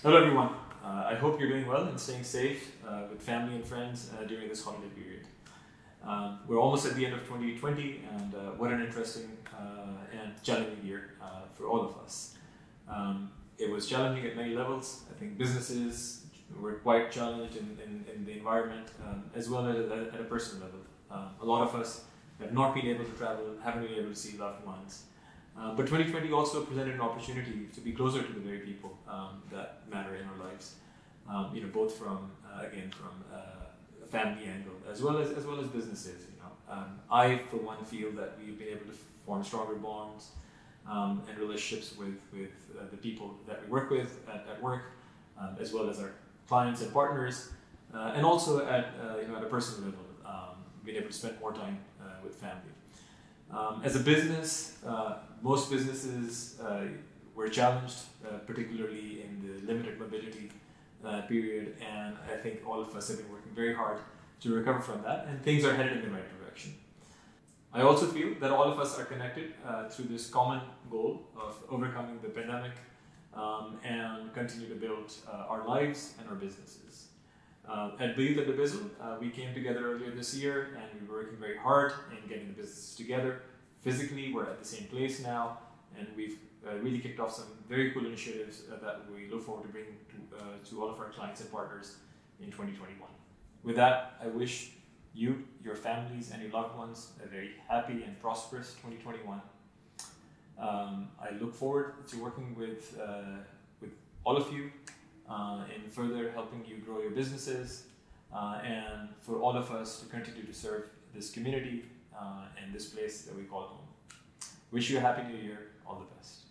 Hello, everyone. Uh, I hope you're doing well and staying safe uh, with family and friends uh, during this holiday period. Um, we're almost at the end of 2020, and uh, what an interesting uh, and challenging year uh, for all of us. Um, it was challenging at many levels. I think businesses were quite challenged in, in, in the environment, um, as well as at, at a personal level. Um, a lot of us have not been able to travel, haven't been able to see loved ones. Uh, but 2020 also presented an opportunity to be closer to the very people um, that matter in our lives. Um, you know, both from uh, again from uh, a family angle as well as as well as businesses. You know, um, I for one feel that we've been able to form stronger bonds um, and relationships with with uh, the people that we work with at, at work, um, as well as our clients and partners, uh, and also at you know at a personal level, um, being able to spend more time with family. As a business, uh, most businesses uh, were challenged, uh, particularly in the limited mobility uh, period, and I think all of us have been working very hard to recover from that, and things are headed in the right direction. I also feel that all of us are connected uh, through this common goal of overcoming the pandemic um, and continue to build uh, our lives and our businesses. Uh, at Bayut at dubizzle, we came together earlier this year and we were working very hard in getting the businesses together. Physically, we're at the same place now and we've uh, really kicked off some very cool initiatives uh, that we look forward to bringing to, uh, to all of our clients and partners in 2021. With that, I wish you, your families, and your loved ones a very happy and prosperous 2021. Um, I look forward to working with, uh, with all of you uh, in further helping you grow your businesses and for all of us to continue to serve this community uh, and this place that we call home. Wish you a happy new year. All the best.